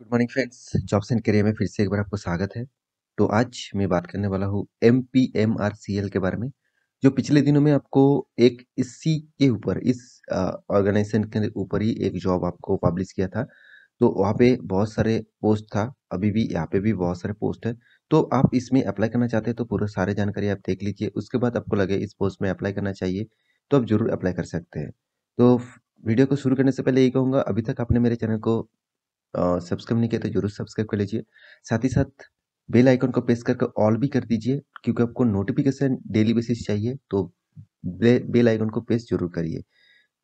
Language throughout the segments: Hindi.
Good morning friends jobs and career में फिर से एक बार आपको स्वागत है। तो आज मैं बात करने वाला हूँ M P M R C L के बारे में, जो पिछले दिनों में आपको एक इसी के ऊपर, इस ऑर्गेनाइजेशन के ऊपर ही एक जॉब आपको पब्लिश किया था। तो वहाँ पे बहुत सारे पोस्ट था, अभी भी, यहाँ पे भी बहुत सारे पोस्ट है। तो आप इसमें अप्लाई करना चाहते हैं तो पूरा सारे जानकारी आप देख लीजिए, उसके बाद आपको लगे इस पोस्ट में अप्लाई करना चाहिए तो आप ज़रूर अप्लाई कर सकते हैं। तो वीडियो को शुरू करने से पहले यही कहूँगा, अभी तक आपने मेरे चैनल को सब्सक्राइब नहीं किया तो ज़रूर सब्सक्राइब कर लीजिए। साथ ही साथ बेल आइकन को प्रेस करके ऑल भी कर दीजिए क्योंकि आपको नोटिफिकेशन डेली बेसिस चाहिए तो बे, बेल आइकन को प्रेस ज़रूर करिए।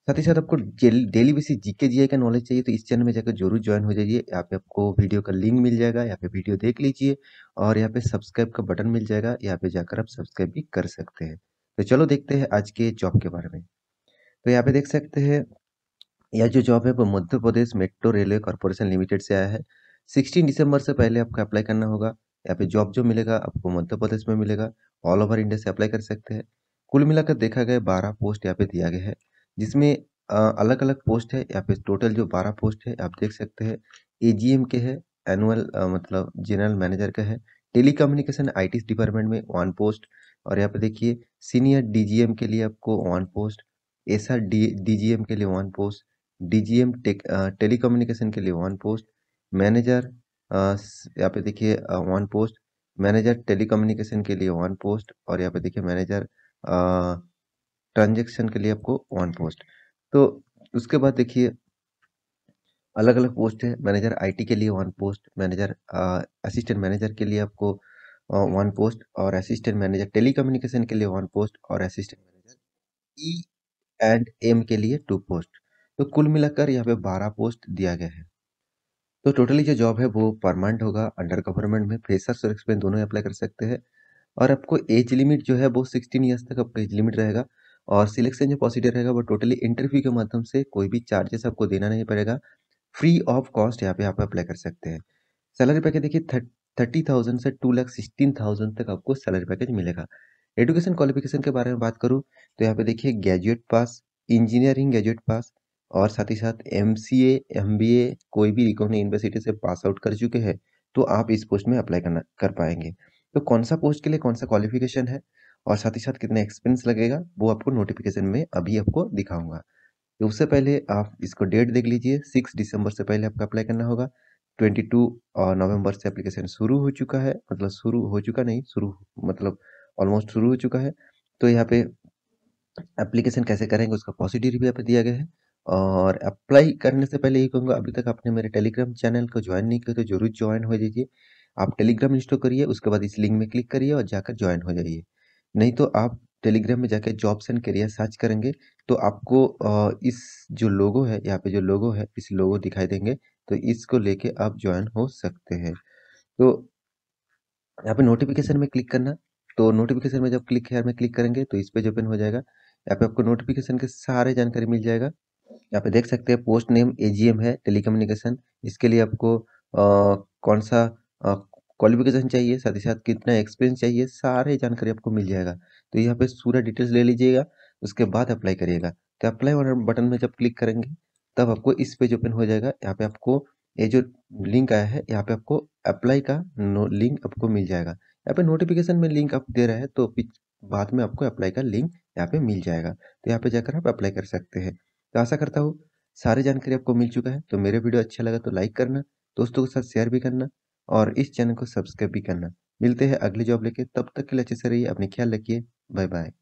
साथ ही साथ आपको डेली बेसिस जीके जी का नॉलेज चाहिए तो इस चैनल में जाकर ज़रूर ज्वाइन हो जाइए। यहाँ पे आपको वीडियो का लिंक मिल जाएगा यहाँ पे वीडियो देख लीजिए और यहाँ पे सब्सक्राइब का बटन मिल जाएगा यहाँ पे जाकर आप सब्सक्राइब भी कर सकते हैं। तो चलो देखते हैं आज के जॉब के बारे में। तो यहाँ पे देख सकते हैं यह जो जॉब है वो Madhya Pradesh metro railway corporation limited से आया है। 16 दिसंबर से पहले आपको अप्लाई करना होगा। यहाँ पे जॉब जो मिलेगा, आपको मध्य प्रदेश में मिलेगा। ऑल ओवर इंडिया से अप्लाई कर सकते हैं। कुल मिलाकर देखा गया बारह पोस्ट यहाँ पे दिया गया है, जिसमें अलग अलग पोस्ट है। यहाँ पे टोटल जो बारह पोस्ट है, आप देख सकते हैं। एजीएम के है एनुअल मतलब जनरल मैनेजर का है। टेली कम्युनिकेशन आई डिपार्टमेंट में वन पोस्ट और यहाँ पे देखिए सीनियर डीजीएम के लिए आपको one post S R D के लिए वन पोस्ट डीजीएम टेलीकम्युनिकेशन के लिए वन पोस्ट, मैनेजर यहाँ पे देखिए वन पोस्ट, मैनेजर टेलीकम्युनिकेशन के लिए वन पोस्ट और यहाँ पे देखिए मैनेजर ट्रांजेक्शन के लिए आपको वन पोस्ट। तो उसके बाद देखिए अलग अलग पोस्ट है, मैनेजर आईटी के लिए one post, manager assistant manager के लिए आपको वन पोस्ट और असिस्टेंट मैनेजर टेलीकम्युनिकेशन के लिए वन पोस्ट और assistant manager, E and M के लिए टू पोस्ट। तो कुल मिलाकर यहाँ पे बारह पोस्ट दिया गया है। तो टोटली जो जॉब है वो परमानेंट होगा अंडर गवर्नमेंट में फ्रेशर और एक्सपीरियंस दोनों अप्लाई कर सकते हैं। और आपको एज लिमिट जो है वो सिक्सटीन ईयर्स तक आपका एज लिमिट रहेगा। और सिलेक्शन जो प्रोसीजर रहेगा वो टोटली इंटरव्यू के माध्यम से कोई भी चार्जेस आपको देना नहीं पड़ेगा। फ्री ऑफ़ कॉस्ट यहाँ पे आप अप्लाई कर सकते हैं। सैलरी पैकेज देखिए थर्टी थाउज़ेंड से टू लाख सिक्सटीन थाउज़ेंड तक आपको सैलरी पैकेज मिलेगा। एजुकेशन क्वालिफिकेशन के बारे में बात करूँ तो यहाँ पे देखिए graduate pass engineering graduate pass और साथ ही साथ एम सी ए कोई भी रिकॉग्नाइज यूनिवर्सिटी से पास आउट कर चुके हैं तो आप इस पोस्ट में अप्लाई करना, कर पाएँगे। तो कौन सा पोस्ट के लिए कौन सा क्वालिफिकेशन है? और साथ ही साथ कितना एक्सपेंस लगेगा, वो आपको नोटिफिकेशन में अभी आपको दिखाऊँगा। तो उससे पहले आप इसको डेट देख लीजिए सिक्स दिसंबर से पहले आपको अप्लाई करना होगा। ट्वेंटी टू नवंबर से एप्लीकेशन शुरू हो चुका है मतलब शुरू हो चुका नहीं, शुरू मतलब ऑलमोस्ट शुरू हो चुका है। तो यहाँ पे एप्लीकेशन कैसे करेंगे, उसका पॉजिटिव भी यहाँ पे दिया गया है। और अप्लाई करने से पहले ये कहूँगा, अभी तक आपने मेरे टेलीग्राम चैनल को ज्वाइन नहीं किया तो ज़रूर ज्वाइन हो जाइए। आप टेलीग्राम इंस्टॉल करिए, उसके बाद इस लिंक में क्लिक करिए और जाकर ज्वाइन हो जाइए। नहीं तो आप टेलीग्राम में जाकर जॉब्स एंड करियर सर्च करेंगे तो आपको इस जो लोगो है, यहाँ पे जो लोगो है, इस लोगो दिखाई देंगे तो इसको लेके आप ज्वाइन हो सकते हैं। तो यहाँ पे नोटिफिकेशन में क्लिक करना तो नोटिफिकेशन में जब क्लिक में क्लिक करेंगे तो इस पेज ओपन हो जाएगा, यहाँ पे आपको नोटिफिकेशन के सारे जानकारी मिल जाएगा। यहाँ पे देख सकते हैं पोस्ट नेम एजीएम है टेलीकम्युनिकेशन। इसके लिए आपको आ, कौन सा क्वालिफिकेशन चाहिए साथ ही साथ कितना एक्सपीरियंस चाहिए सारे जानकारी आपको मिल जाएगा। तो यहाँ पे पूरा डिटेल्स ले लीजिएगा उसके बाद अप्लाई करिएगा। तो अप्लाई बटन में जब क्लिक करेंगे तब आपको इस पेज ओपन हो जाएगा। यहाँ पे आपको ये जो लिंक आया है यहाँ पे आपको अप्लाई का लिंक आपको मिल जाएगा। यहाँ पे नोटिफिकेशन में लिंक आप दे रहे हैं तो बाद में आपको अप्लाई का लिंक यहाँ पे मिल जाएगा। तो यहाँ पे जाकर आप अप्लाई कर सकते हैं। तो आशा करता हूँ सारी जानकारी आपको मिल चुका है। तो मेरे वीडियो अच्छा लगा तो लाइक करना, दोस्तों के साथ शेयर भी करना और इस चैनल को सब्सक्राइब भी करना। मिलते हैं अगले जॉब लेके, तब तक के लिए अच्छे से रहिए, अपने ख्याल रखिए। Bye bye